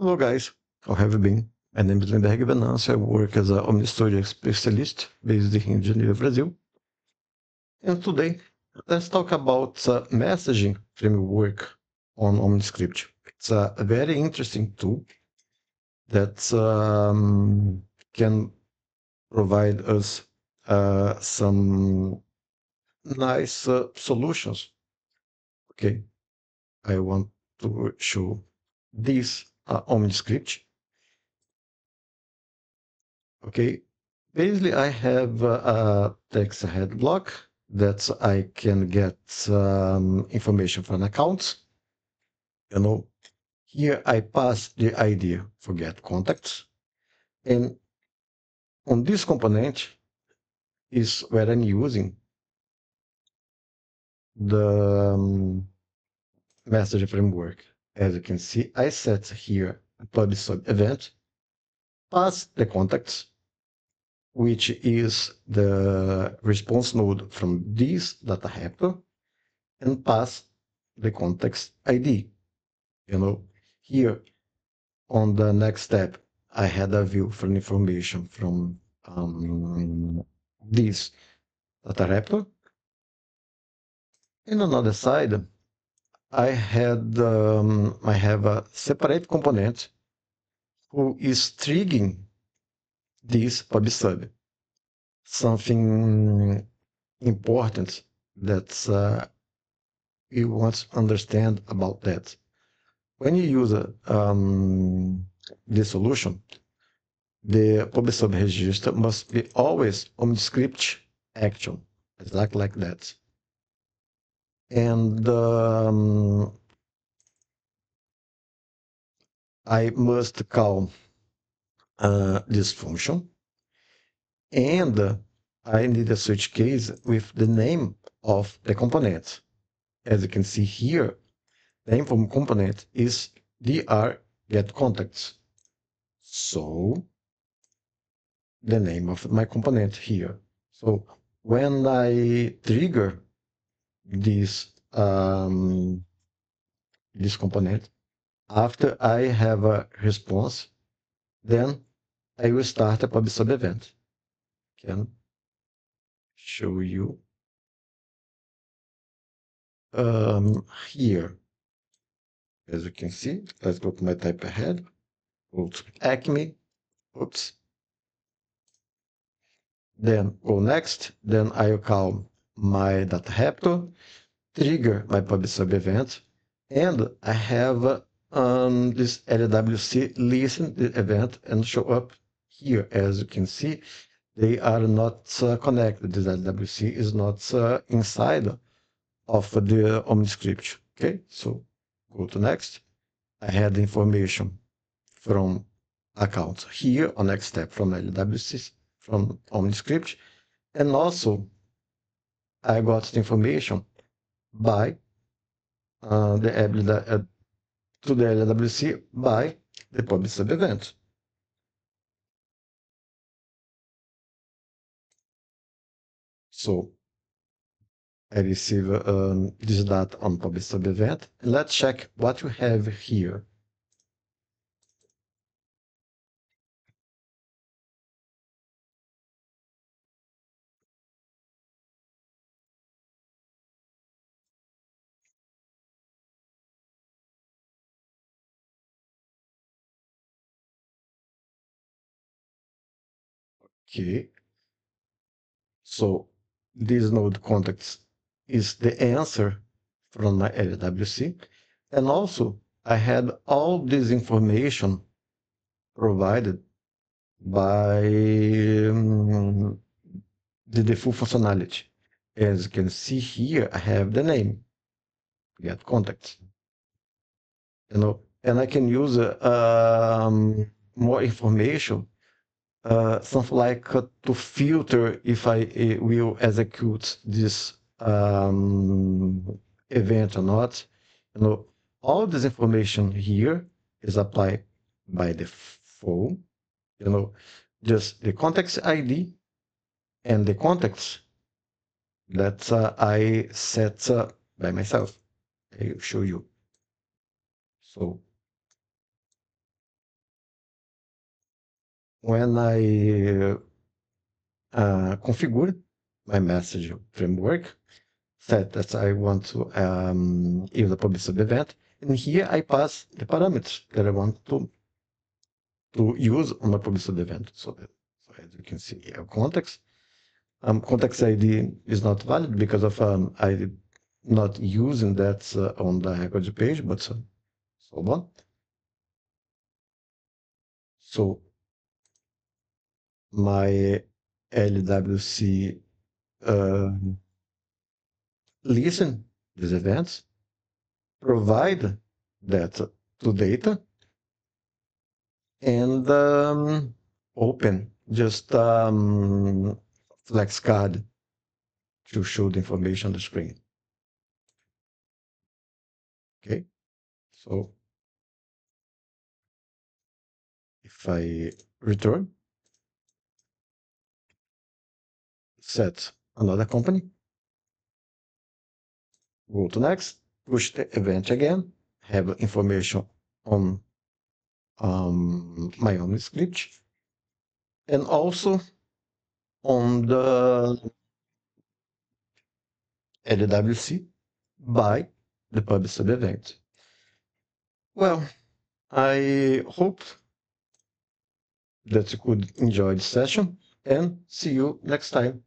Hello guys, how have you been? My name is Linberg Venâncio. I work as an OmniStudio specialist based in Geneva, Brazil. And today, let's talk about uh, messaging framework on OmniScript. It's a very interesting tool that um, can provide us uh, some nice uh, solutions. Okay, I want to show this uh, OmniScript. Okay, basically I have a type ahead block that I can get um, information from accounts. You know, here I pass the ID for get contacts. And on this component is where I'm using the um, message framework. As you can see, I set here a pub event, pass the contacts, which is the response node from this DataRaptor, and pass the context ID. You know, here on the next step, I had a view for information from um, this DataRaptor. And on the other side, I had um, I have a separate component who is triggering this PubSub. Something important that uh, you want to understand about that. When you use um, this solution, the PubSub register must be always on script action, exactly like that and um, I must call uh, this function and I need a switch case with the name of the component. As you can see here, the name from component is dr get contacts. So the name of my component here. So when I trigger this um, this component. After I have a response, then I will start a PubSub event. Can show you um, here. As you can see, let's go to my type ahead. Go to Acme. Oops. Then go next. Then I'll call my data raptor, trigger my PubSub event, and I have um, this LWC listen the event and show up here. As you can see, they are not uh, connected. This LWC is not uh, inside of the OmniScript. Okay, so go to next. I had information from accounts here on next step from LWC from OmniScript, and also I got the information by uh, the uh, to the LWC by the PubSub event. So I receive um, this data on PubSub event. Let's check what you have here. Okay. So this node contacts is the answer from my LWC. And also I had all this information provided by um, the, full functionality. As you can see here, I have the name, get contacts. You know, and I can use uh, um, more information uh, something like uh, to filter if I uh, will execute this um, event or not. You know, all this information here is applied by default. You know, just the context ID and the context that uh, I set uh, by myself. I'll show you. So when I uh, configure my message framework, set that I want to um, use a PubSub event, and here I pass the parameters that I want to to use on my PubSub event. So, that, so as you can see here, context. Um, context ID is not valid because of um, I not using that uh, on the record page, but uh, so on. So my LWC uh, listen these events, provide that to data, and um, open just um, flexcard to show the information on the screen. Okay, so if I return, set another company, go to next, push the event again, have information on um, my OmniScript, and also on the LWC by the pub sub event. Well, I hope that you could enjoy the session and see you next time.